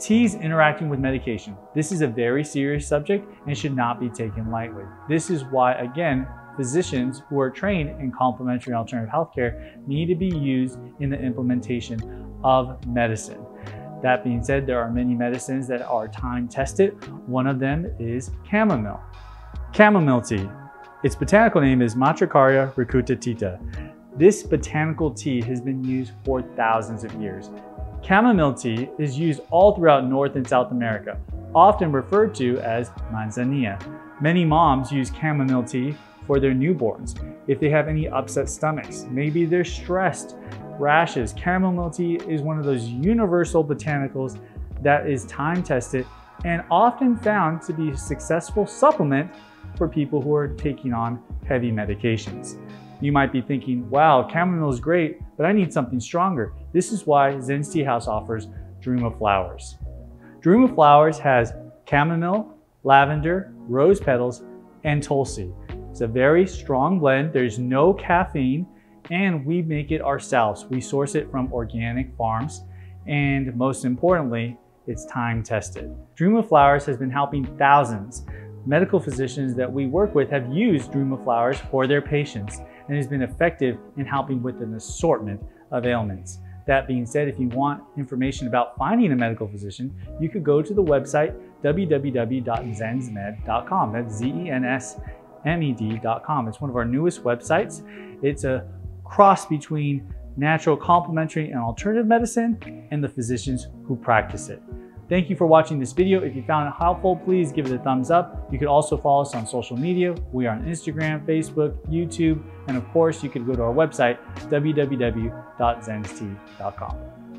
Teas interacting with medication. This is a very serious subject and should not be taken lightly. This is why, again, physicians who are trained in complementary alternative healthcare need to be used in the implementation of medicine. That being said, there are many medicines that are time tested. One of them is chamomile. Chamomile tea. Its botanical name is Matricaria recutitata. This botanical tea has been used for thousands of years. Chamomile tea is used all throughout North and South America, often referred to as manzanilla. Many moms use chamomile tea for their newborns. If they have any upset stomachs, maybe they're stressed, rashes, chamomile tea is one of those universal botanicals that is time tested and often found to be a successful supplement for people who are taking on heavy medications. You might be thinking, wow, chamomile is great, but I need something stronger. This is why Zen's Tea House offers Dream of Flowers. Dream of Flowers has chamomile, lavender, rose petals, and tulsi. It's a very strong blend. There's no caffeine and we make it ourselves. We source it from organic farms and most importantly, it's time tested. Dream of Flowers has been helping thousands. Medical physicians that we work with have used Dream of Flowers for their patients and has been effective in helping with an assortment of ailments. That being said, if you want information about finding a medical physician, you could go to the website www.zensmed.com. That's Z-E-N-S-M-E-D.com. It's one of our newest websites. It's a cross between natural complementary and alternative medicine and the physicians who practice it. Thank you for watching this video. If you found it helpful, please give it a thumbs up. You could also follow us on social media. We are on Instagram, Facebook, YouTube, and of course, you could go to our website, www.zenstea.com.